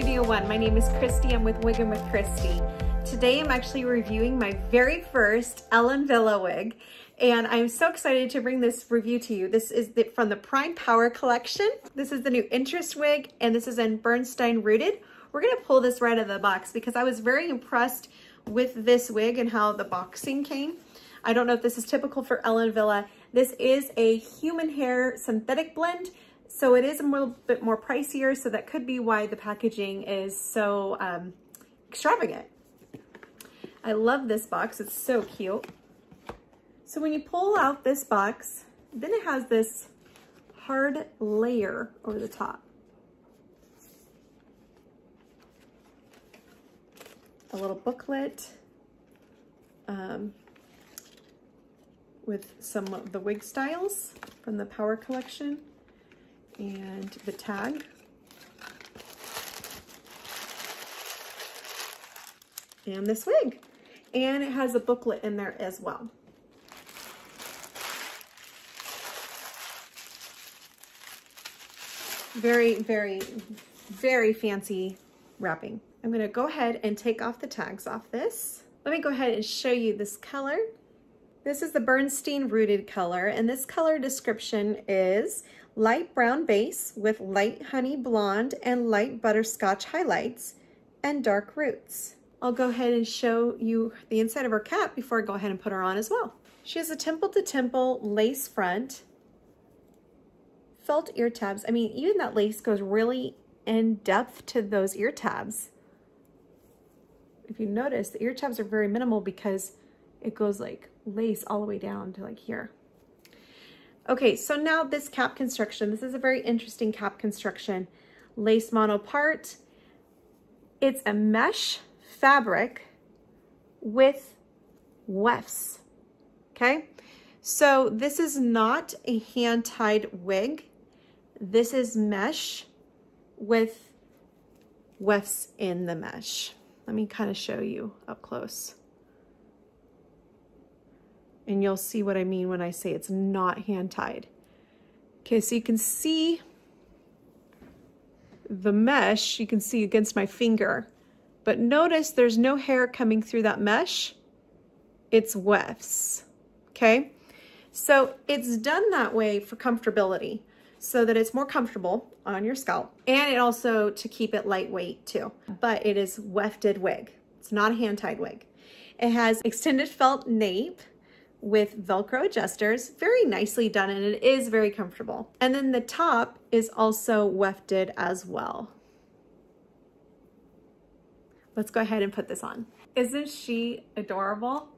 Studio One. My name is Christi. I'm with Wiggin with Christi. Today I'm actually reviewing my very first Ellen Wille wig and I'm so excited to bring this review to you. This is the, from the Prime Power collection. This is the new Interest wig and this is in Bernstein Rooted. We're gonna pull this right out of the box because I was very impressed with this wig and how the boxing came. I don't know if this is typical for Ellen Wille. This is a human hair synthetic blend. So it is a little bit more pricier. So that could be why the packaging is so um, extravagant. I love this box. It's so cute. So when you pull out this box, then it has this hard layer over the top. A little booklet um, with some of the wig styles from the Power Collection and the tag. And this wig. And it has a booklet in there as well. Very, very, very fancy wrapping. I'm gonna go ahead and take off the tags off this. Let me go ahead and show you this color. This is the Bernstein Rooted color, and this color description is light brown base with light honey blonde and light butterscotch highlights and dark roots. I'll go ahead and show you the inside of her cap before I go ahead and put her on as well. She has a temple to temple lace front, felt ear tabs. I mean, even that lace goes really in depth to those ear tabs. If you notice, the ear tabs are very minimal because it goes like lace all the way down to like here. Okay, so now this cap construction, this is a very interesting cap construction. Lace monopart. It's a mesh fabric with wefts, okay? So this is not a hand-tied wig. This is mesh with wefts in the mesh. Let me kind of show you up close. And you'll see what I mean when I say it's not hand-tied. Okay, so you can see the mesh, you can see against my finger. But notice there's no hair coming through that mesh. It's wefts, okay? So it's done that way for comfortability so that it's more comfortable on your scalp and it also to keep it lightweight too. But it is wefted wig. It's not a hand-tied wig. It has extended felt nape with Velcro adjusters, very nicely done and it is very comfortable. And then the top is also wefted as well. Let's go ahead and put this on. Isn't she adorable?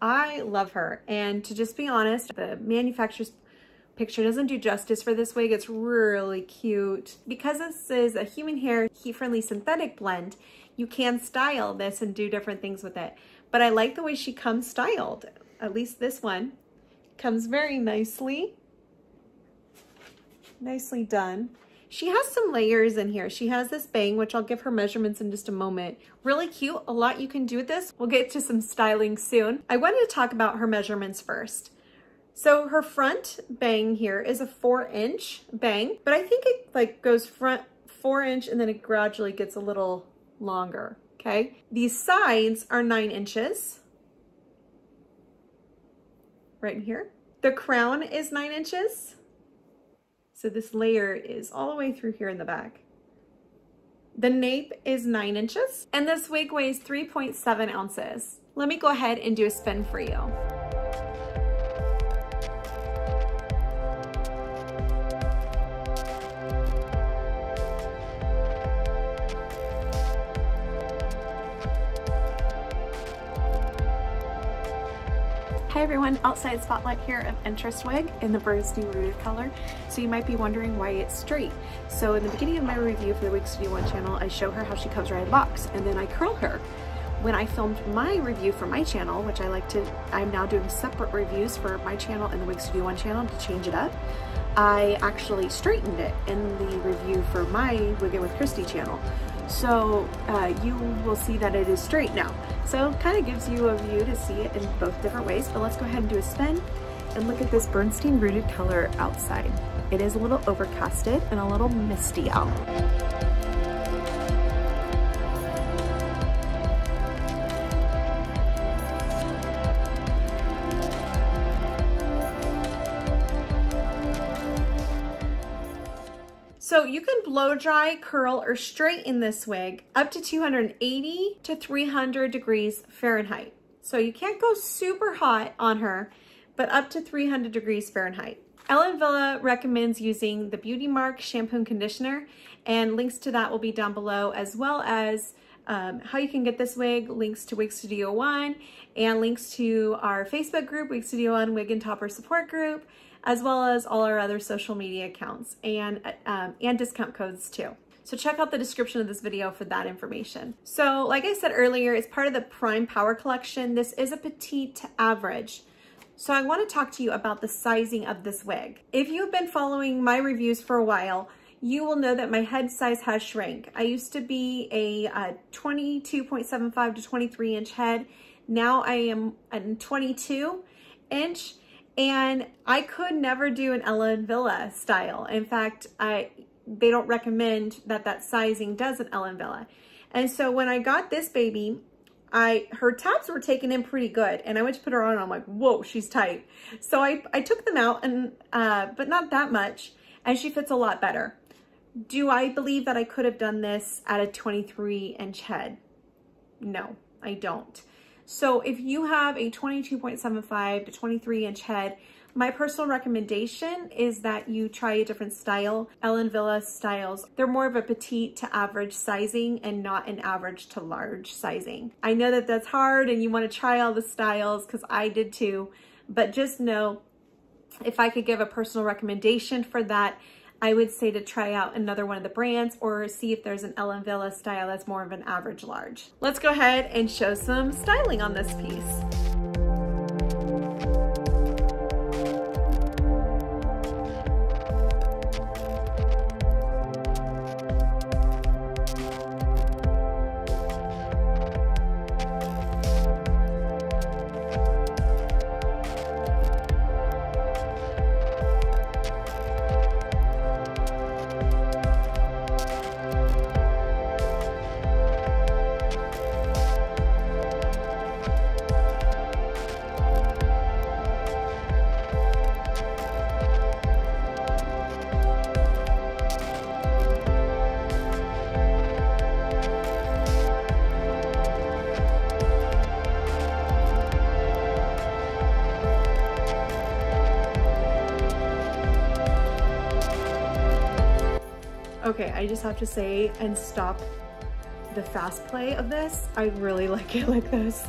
I love her. And to just be honest, the manufacturer's picture doesn't do justice for this wig. It's really cute. Because this is a human hair heat-friendly synthetic blend, you can style this and do different things with it. But I like the way she comes styled. At least this one comes very nicely. Nicely done. She has some layers in here. She has this bang, which I'll give her measurements in just a moment. Really cute, a lot you can do with this. We'll get to some styling soon. I wanted to talk about her measurements first. So her front bang here is a four inch bang, but I think it like goes front four inch and then it gradually gets a little longer, okay? These sides are nine inches, right here. The crown is nine inches. So this layer is all the way through here in the back. The nape is nine inches and this wig weighs 3.7 ounces. Let me go ahead and do a spin for you. Hi everyone, outside spotlight here of Interest Wig in the Bernstein Rooted color. So you might be wondering why it's straight. So in the beginning of my review for the Wig Studio One channel, I show her how she comes right in the box and then I curl her. When I filmed my review for my channel, which I like to, I'm now doing separate reviews for my channel and the Wig Studio One channel to change it up. I actually straightened it in the review for my Wiggin with Christi channel. So uh, you will see that it is straight now. So kind of gives you a view to see it in both different ways, but let's go ahead and do a spin and look at this Bernstein rooted color outside. It is a little overcasted and a little misty out. So you can blow dry, curl, or straighten this wig up to 280 to 300 degrees Fahrenheit. So you can't go super hot on her, but up to 300 degrees Fahrenheit. Ellen Wille recommends using the Beauty Mark shampoo and conditioner, and links to that will be down below, as well as um, how you can get this wig, links to Wig Studio One, and links to our Facebook group, Wig Studio One Wig and Topper Support Group, as well as all our other social media accounts and, um, and discount codes too. So check out the description of this video for that information. So like I said earlier, it's part of the Prime Power Collection. This is a petite to average. So I wanna to talk to you about the sizing of this wig. If you've been following my reviews for a while, you will know that my head size has shrank. I used to be a, a 22.75 to 23 inch head. Now I am a 22 inch and I could never do an Ellen Wille style. In fact, I they don't recommend that that sizing does an Ellen Wille. And so when I got this baby, I her tabs were taken in pretty good and I went to put her on and I'm like, whoa, she's tight. So I, I took them out and uh, but not that much and she fits a lot better. Do I believe that I could have done this at a 23 inch head? No, I don't. So if you have a 22.75 to 23 inch head, my personal recommendation is that you try a different style. Ellen Wille styles, they're more of a petite to average sizing and not an average to large sizing. I know that that's hard and you wanna try all the styles because I did too, but just know if I could give a personal recommendation for that, I would say to try out another one of the brands or see if there's an Ellen Wille style that's more of an average large. Let's go ahead and show some styling on this piece. Okay, I just have to say and stop the fast play of this. I really like it like this.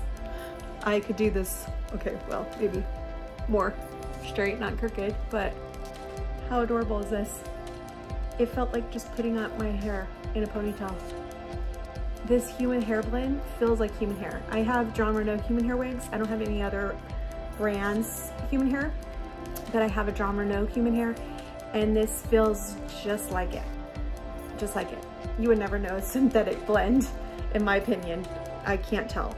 I could do this, okay, well, maybe more straight, not crooked, but how adorable is this? It felt like just putting up my hair in a ponytail. This human hair blend feels like human hair. I have Jon Renau human hair wigs. I don't have any other brands human hair, but I have a Jon Renau human hair, and this feels just like it just like it. You would never know a synthetic blend, in my opinion. I can't tell.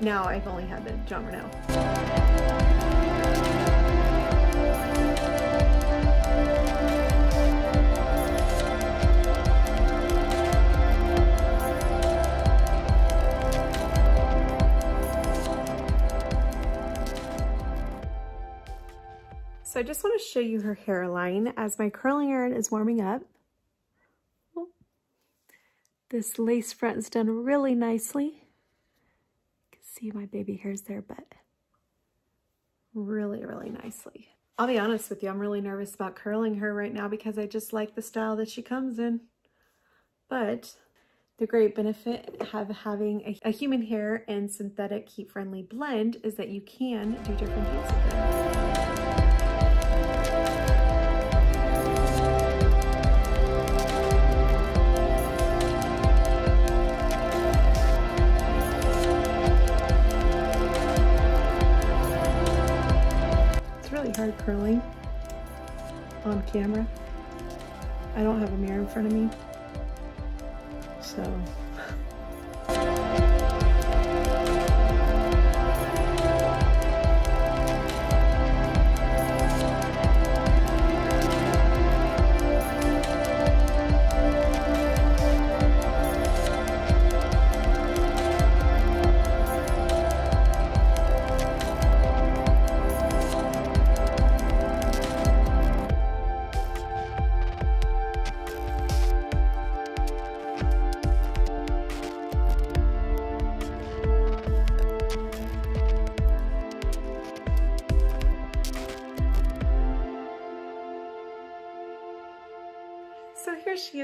Now I've only had the Jon Renau. So I just want to show you her hairline as my curling iron is warming up. This lace front is done really nicely. You can see my baby hairs there, but really, really nicely. I'll be honest with you, I'm really nervous about curling her right now because I just like the style that she comes in. But the great benefit of having a, a human hair and synthetic heat-friendly blend is that you can do different things with it. Hard curling on camera. I don't have a mirror in front of me, so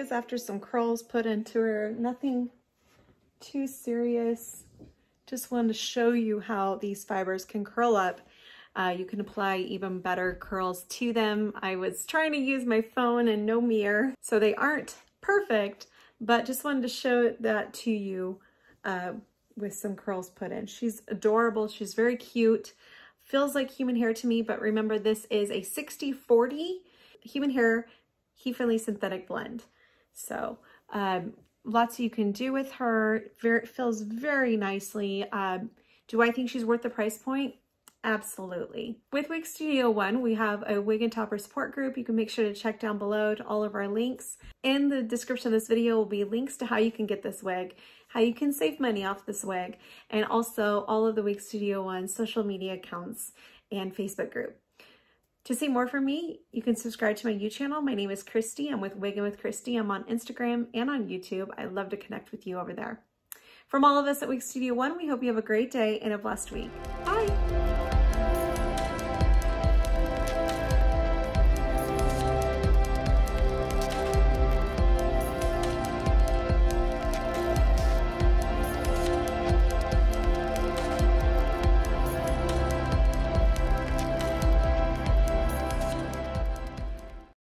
is after some curls put into her. Nothing too serious. Just wanted to show you how these fibers can curl up. Uh, you can apply even better curls to them. I was trying to use my phone and no mirror, so they aren't perfect, but just wanted to show that to you uh, with some curls put in. She's adorable. She's very cute. Feels like human hair to me, but remember this is a 60-40 human hair heat-friendly synthetic blend. So um, lots you can do with her. Very, feels very nicely. Um, do I think she's worth the price point? Absolutely. With Wig Studio One, we have a wig and topper support group. You can make sure to check down below to all of our links. In the description of this video will be links to how you can get this wig, how you can save money off this wig, and also all of the Wig Studio One social media accounts and Facebook group. To see more from me, you can subscribe to my YouTube channel. My name is Christi. I'm with Wiggin with Christi. I'm on Instagram and on YouTube. I'd love to connect with you over there. From all of us at Wig Studio One, we hope you have a great day and a blessed week. Bye.